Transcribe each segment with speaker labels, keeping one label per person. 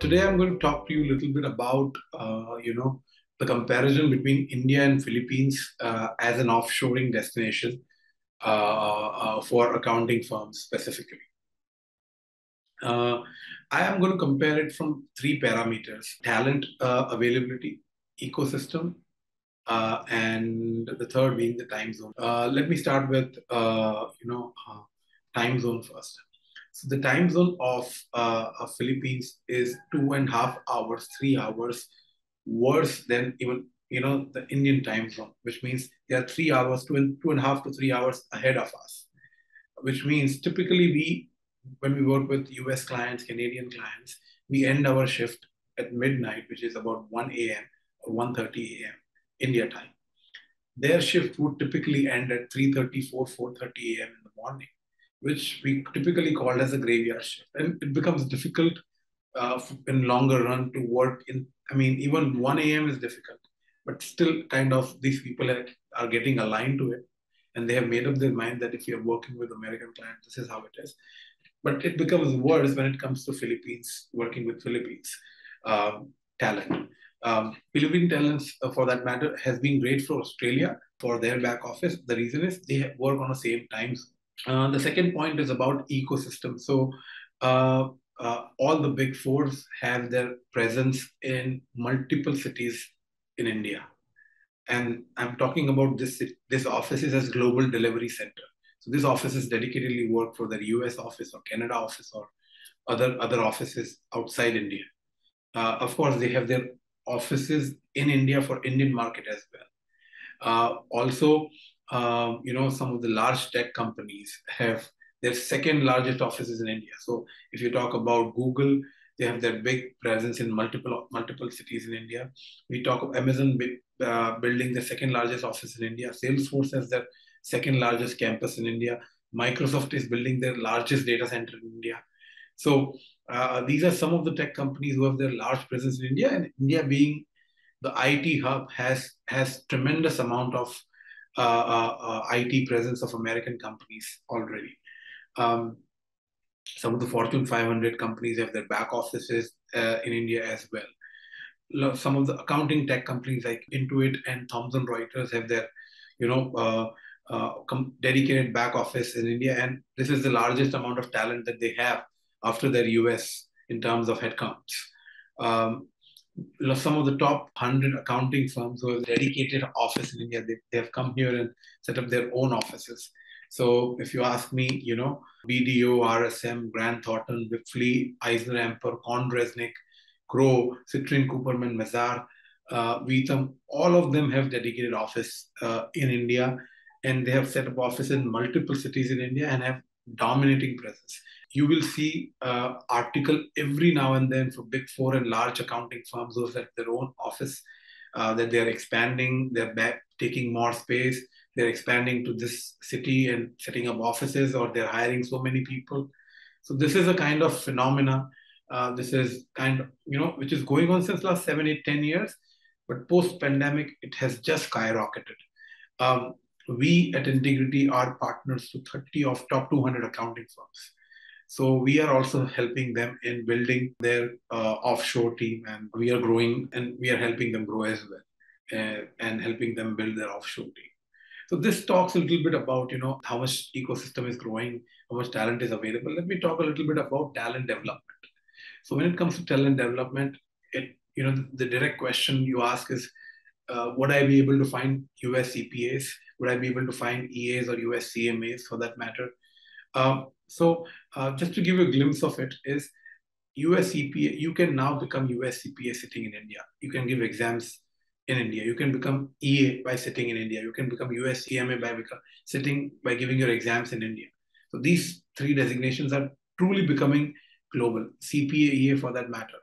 Speaker 1: Today, I'm going to talk to you a little bit about, uh, you know, the comparison between India and Philippines uh, as an offshoring destination uh, uh for accounting firms specifically. Uh, I am going to compare it from three parameters: talent uh, availability, ecosystem, and the third being the time zone. let me start with, you know, time zone first. So the time zone of, uh, Philippines is two and a half hours, three hours worse than even you know the Indian time zone, which means they are three hours, two and two and a half to three hours ahead of us. Which means typically we, when we work with US clients, Canadian clients, we end our shift at midnight, which is about 1 a.m. or 1:30 a.m. India time. Their shift would typically end at 3:30, 4, 4:30 a.m. in the morning which we typically call as a graveyard shift. And it becomes difficult uh, in longer run to work in, I mean, even 1 a.m. is difficult, but still kind of these people are, are getting aligned to it. And they have made up their mind that if you're working with American clients, this is how it is. But it becomes worse when it comes to Philippines, working with Philippines um, talent. Um, Philippine talents, uh, for that matter, has been great for Australia for their back office. The reason is they work on the same times uh, the second point is about ecosystem. So uh, uh, all the big fours have their presence in multiple cities in India. And I'm talking about this, this office is as global delivery center. So this office is dedicatedly work for their US office or Canada office or other, other offices outside India. Uh, of course, they have their offices in India for Indian market as well. Uh, also, um, you know, some of the large tech companies have their second largest offices in India. So if you talk about Google, they have their big presence in multiple multiple cities in India. We talk of Amazon uh, building the second largest office in India. Salesforce has their second largest campus in India. Microsoft is building their largest data center in India. So uh, these are some of the tech companies who have their large presence in India, and India being the IT hub has has tremendous amount of IT presence of American companies already. Um, some of the Fortune 500 companies have their back offices in India as well. Some of the accounting tech companies like Intuit and Thomson Reuters have their, you know, uh, dedicated back office in India, and this is the largest amount of talent that they have after their US in terms of headcounts. Um, some of the top 100 accounting firms who have dedicated office in India, they, they have come here and set up their own offices. So if you ask me, you know, BDO, RSM, Grant Thornton, Wipfli, Eisner Amper, CohnReznick, Crowe, Citrin Cooperman, Mazars, uh, Withum, all of them have dedicated office uh, in India and they have set up office in multiple cities in India and have dominating presence you will see uh, article every now and then for big four and large accounting firms those have their own office uh, that they're expanding they're back, taking more space they're expanding to this city and setting up offices or they're hiring so many people. So this is a kind of phenomena uh, this is kind of you know which is going on since last seven eight ten years but post pandemic it has just skyrocketed. Um, we at Entigrity are partners to 30 of top 200 accounting firms so we are also helping them in building their uh, offshore team, and we are growing, and we are helping them grow as well, uh, and helping them build their offshore team. So this talks a little bit about you know how much ecosystem is growing, how much talent is available. Let me talk a little bit about talent development. So when it comes to talent development, it you know the, the direct question you ask is, uh, would I be able to find US CPAs? Would I be able to find EAs or US CMAs for that matter? Um, so uh, just to give you a glimpse of it is US CPA, you can now become US CPA sitting in India. You can give exams in India. You can become EA by sitting in India. You can become US CMA by become, sitting by giving your exams in India. So these three designations are truly becoming global. CPA, EA for that matter.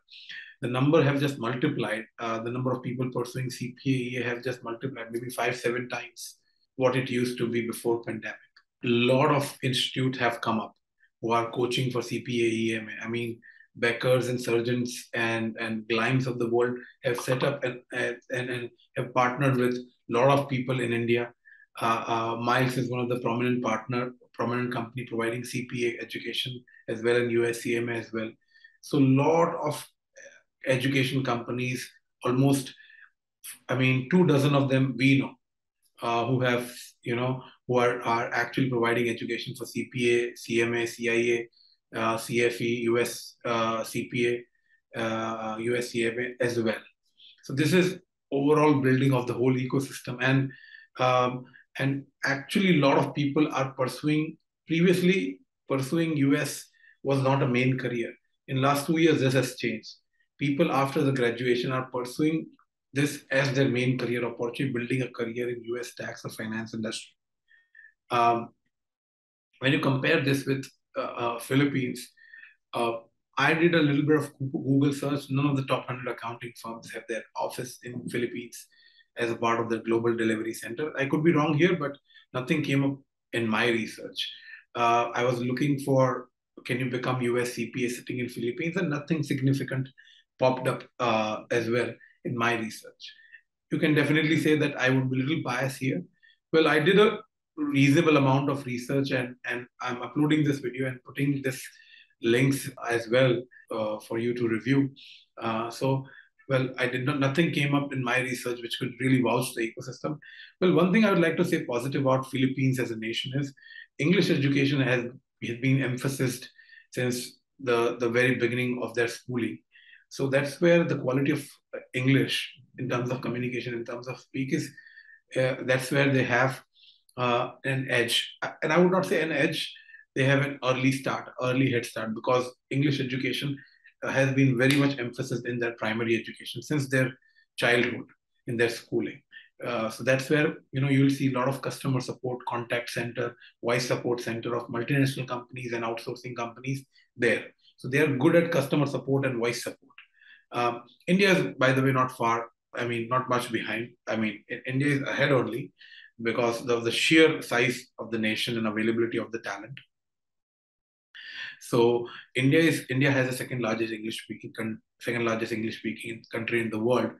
Speaker 1: The number have just multiplied. Uh, the number of people pursuing CPA, EA have just multiplied, maybe five, seven times what it used to be before pandemic lot of institutes have come up who are coaching for CPA, EMA. I mean, Beckers and Surgents and, and Gleims of the world have set up and, and, and have partnered with a lot of people in India. Uh, uh, Miles is one of the prominent partner, prominent company providing CPA education as well in USCMA as well. So a lot of education companies, almost, I mean, two dozen of them we know uh, who have, you know, who are, are actually providing education for CPA, CMA, CIA, uh, CFE, US uh, CPA, US CMA as well. So this is overall building of the whole ecosystem. And um, and actually a lot of people are pursuing previously pursuing US was not a main career. In last two years this has changed. People after the graduation are pursuing this as their main career opportunity building a career in US tax or finance industry um, when you compare this with uh, uh, philippines uh, I did a little bit of Google search. None of the top 100 accounting firms have their office in Philippines as a part of the global delivery center. I could be wrong here, but nothing came up in my research. Uh, I was looking for can you become US CPA sitting in Philippines, and nothing significant popped up uh, as well in my research. You can definitely say that I would be a little biased here. Well, I did a reasonable amount of research, and and I'm uploading this video and putting this links as well uh, for you to review. Uh, so well, I did not, nothing came up in my research which could really vouch the ecosystem. Well, one thing I would like to say positive about Philippines as a nation is English education has, has been emphasized since the, the very beginning of their schooling. So that's where the quality of English in terms of communication, in terms of speak is, uh, that's where they have uh, an edge. And I would not say an edge, they have an early start, early head start because English education has been very much emphasized in their primary education since their childhood in their schooling. Uh, so that's where you know you'll see a lot of customer support, contact center, voice support center of multinational companies and outsourcing companies there. So they are good at customer support and voice support. Um, India is, by the way, not far. I mean, not much behind. I mean, India is ahead only because of the sheer size of the nation and availability of the talent. So India is India has the second largest English speaking second largest English speaking country in the world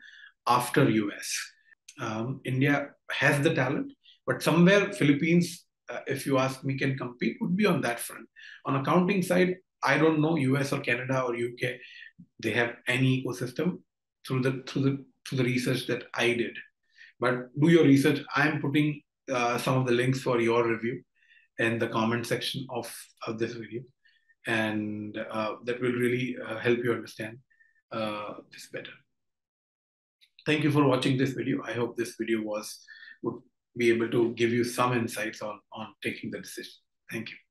Speaker 1: after US. Um, India has the talent, but somewhere Philippines, uh, if you ask me, can compete would be on that front. On accounting side, I don't know US or Canada or UK. They have any ecosystem through the through the through the research that I did. But do your research. I'm putting uh, some of the links for your review in the comment section of, of this video and uh, that will really uh, help you understand uh, this better. Thank you for watching this video. I hope this video was would be able to give you some insights on, on taking the decision. Thank you.